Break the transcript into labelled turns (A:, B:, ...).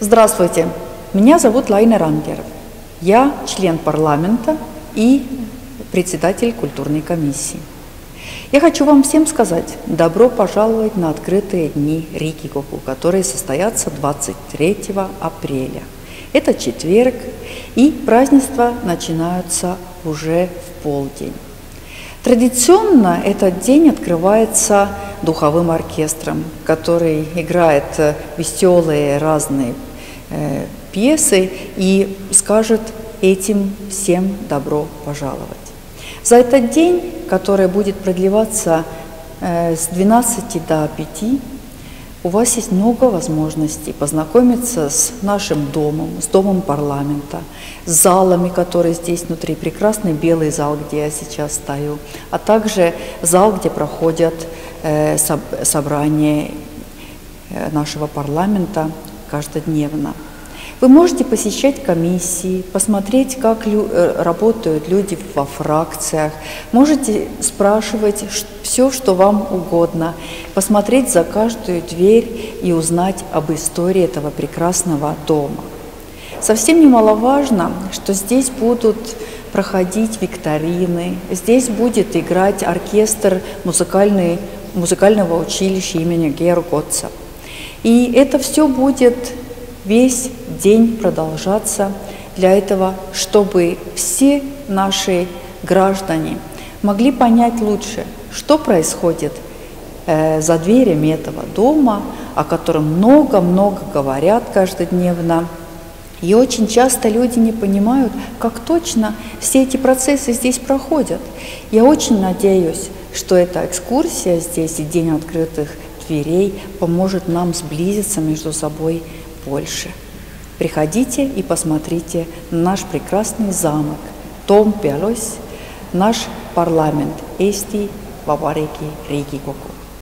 A: Здравствуйте, меня зовут Лайна Рангер. Я член парламента и председатель культурной комиссии. Я хочу вам всем сказать добро пожаловать на открытые дни Рикигоку, которые состоятся 23 апреля. Это четверг, и празднества начинаются уже в полдень. Традиционно этот день открывается духовым оркестром, который играет э, веселые разные э, пьесы и скажет этим всем добро пожаловать. За этот день, который будет продлеваться э, с 12 до 5, у вас есть много возможностей познакомиться с нашим домом, с домом парламента, с залами, которые здесь внутри, прекрасный белый зал, где я сейчас стою, а также зал, где проходят э, соб собрания э, нашего парламента каждодневно. Вы можете посещать комиссии, посмотреть, как лю э, работают люди во фракциях, можете спрашивать все, что вам угодно, посмотреть за каждую дверь и узнать об истории этого прекрасного дома. Совсем немаловажно, что здесь будут проходить викторины, здесь будет играть оркестр музыкальный, музыкального училища имени Геру Готца. И это все будет весь день продолжаться для этого, чтобы все наши граждане могли понять лучше, что происходит э, за дверями этого дома, о котором много-много говорят каждодневно. И очень часто люди не понимают, как точно все эти процессы здесь проходят. Я очень надеюсь, что эта экскурсия здесь и День открытых дверей поможет нам сблизиться между собой больше. Приходите и посмотрите наш прекрасный замок, Том Пялось, наш парламент Эсти Ваварики Риги Коко.